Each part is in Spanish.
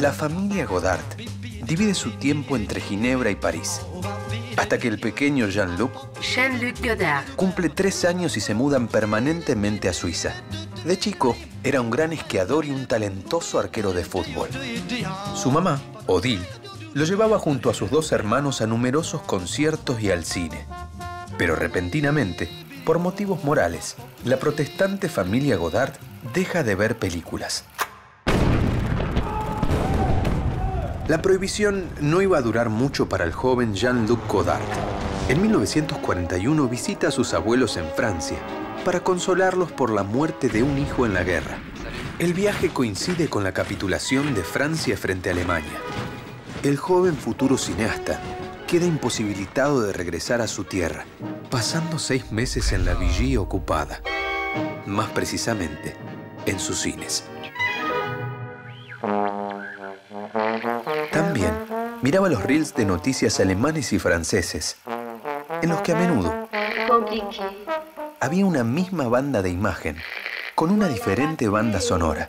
La familia Godard divide su tiempo entre Ginebra y París, hasta que el pequeño Jean-Luc Godard. cumple tres años y se mudan permanentemente a Suiza. De chico, era un gran esquiador y un talentoso arquero de fútbol. Su mamá, Odile, lo llevaba junto a sus dos hermanos a numerosos conciertos y al cine. Pero repentinamente, por motivos morales, la protestante familia Godard deja de ver películas. La prohibición no iba a durar mucho para el joven Jean-Luc Godard. En 1941 visita a sus abuelos en Francia para consolarlos por la muerte de un hijo en la guerra. El viaje coincide con la capitulación de Francia frente a Alemania. El joven futuro cineasta queda imposibilitado de regresar a su tierra, pasando seis meses en la Vichy ocupada. Más precisamente, en sus cines. Miraba los reels de noticias alemanes y franceses, en los que a menudo había una misma banda de imagen, con una diferente banda sonora.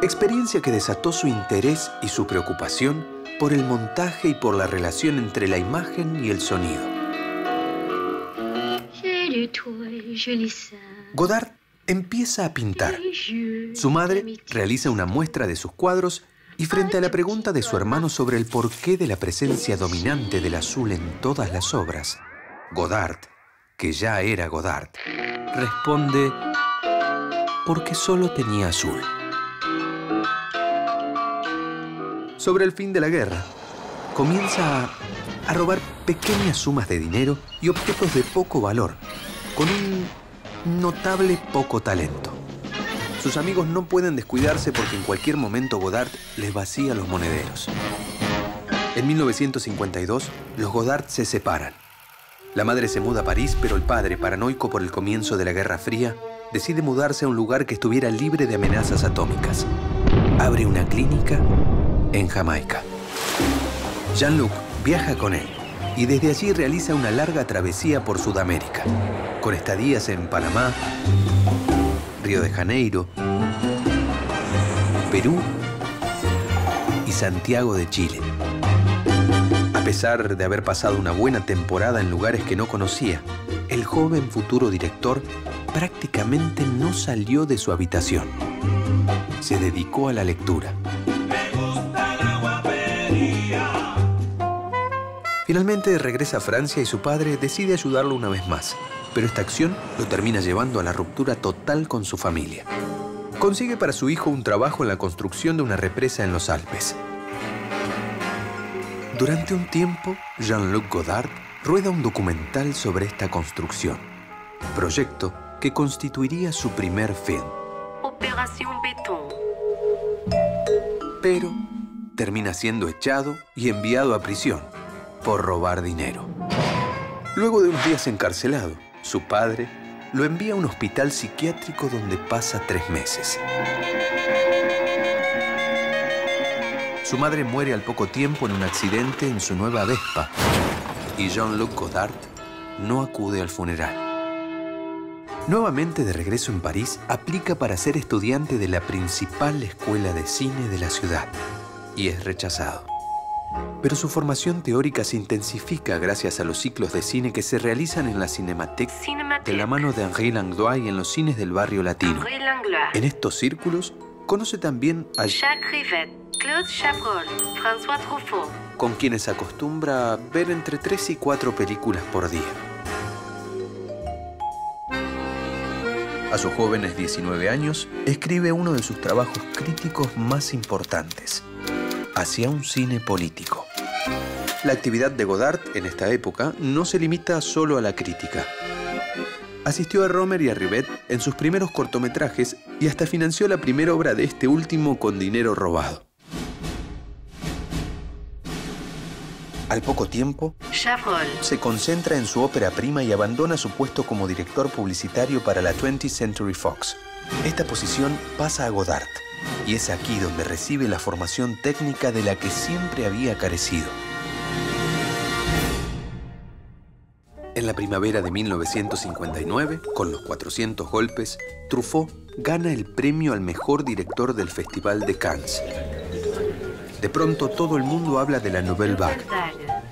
Experiencia que desató su interés y su preocupación por el montaje y por la relación entre la imagen y el sonido. Godard empieza a pintar. Su madre realiza una muestra de sus cuadros y frente a la pregunta de su hermano sobre el porqué de la presencia dominante del azul en todas las obras, Godard, que ya era Godard, responde, porque solo tenía azul. Sobre el fin de la guerra, comienza a, a robar pequeñas sumas de dinero y objetos de poco valor, con un notable poco talento. Sus amigos no pueden descuidarse porque en cualquier momento Godard les vacía los monederos. En 1952, los Godard se separan. La madre se muda a París, pero el padre, paranoico por el comienzo de la Guerra Fría, decide mudarse a un lugar que estuviera libre de amenazas atómicas. Abre una clínica en Jamaica. Jean-Luc viaja con él y desde allí realiza una larga travesía por Sudamérica, con estadías en Panamá, Río de Janeiro, Perú y Santiago de Chile. A pesar de haber pasado una buena temporada en lugares que no conocía, el joven futuro director prácticamente no salió de su habitación. Se dedicó a la lectura. Finalmente regresa a Francia y su padre decide ayudarlo una vez más, pero esta acción lo termina llevando a la ruptura total con su familia. Consigue para su hijo un trabajo en la construcción de una represa en los Alpes. Durante un tiempo, Jean-Luc Godard rueda un documental sobre esta construcción, proyecto que constituiría su primer film. Opération Béton. Pero termina siendo echado y enviado a prisión por robar dinero. Luego de unos días encarcelado, su padre lo envía a un hospital psiquiátrico donde pasa tres meses. Su madre muere al poco tiempo en un accidente en su nueva Vespa y Jean-Luc Godard no acude al funeral. Nuevamente de regreso en París, aplica para ser estudiante de la principal escuela de cine de la ciudad y es rechazado. Pero su formación teórica se intensifica gracias a los ciclos de cine que se realizan en la Cinémathèque de la mano de Henri Langlois y en los cines del barrio latino. En estos círculos conoce también a Jacques Rivette. Claude Chabrol. François Truffaut. con quienes acostumbra ver entre tres y cuatro películas por día. A sus jóvenes 19 años, escribe uno de sus trabajos críticos más importantes, Hacia un cine político. La actividad de Godard en esta época no se limita solo a la crítica. Asistió a Romer y a Rivet en sus primeros cortometrajes y hasta financió la primera obra de este último con dinero robado. Al poco tiempo, Chabrol. se concentra en su ópera prima y abandona su puesto como director publicitario para la 20th Century Fox. Esta posición pasa a Godard y es aquí donde recibe la formación técnica de la que siempre había carecido. En la primavera de 1959, con los 400 golpes, Truffaut gana el premio al mejor director del Festival de Cannes. De pronto todo el mundo habla de la Nouvelle Vague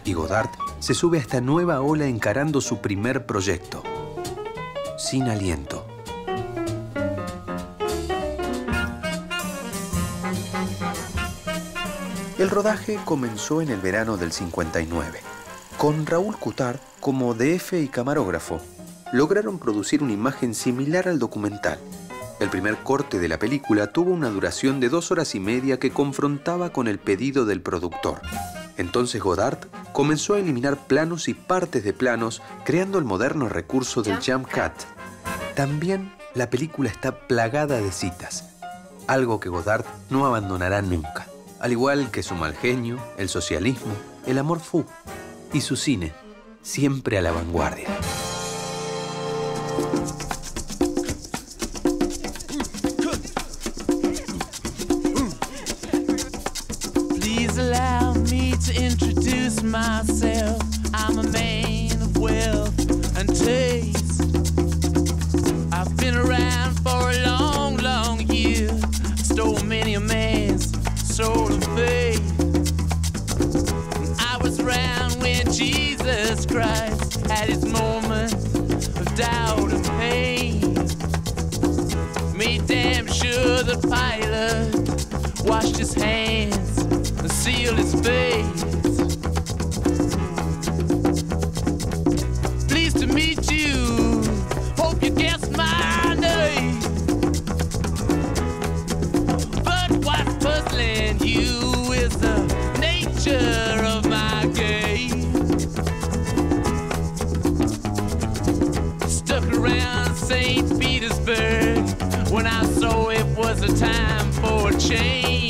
y Godard se sube a esta nueva ola encarando su primer proyecto, Sin Aliento. El rodaje comenzó en el verano del 59. Con Raúl Cutar como DF y camarógrafo, lograron producir una imagen similar al documental. El primer corte de la película tuvo una duración de dos horas y media que confrontaba con el pedido del productor. Entonces Godard comenzó a eliminar planos y partes de planos, creando el moderno recurso del jump cut. También la película está plagada de citas, algo que Godard no abandonará nunca al igual que su mal genio, el socialismo, el amor fu y su cine, siempre a la vanguardia. Please allow me to introduce myself. I'm a doubt and pain. Made damn sure the pilot washed his hands and sealed his face. Pleased to meet you. shame.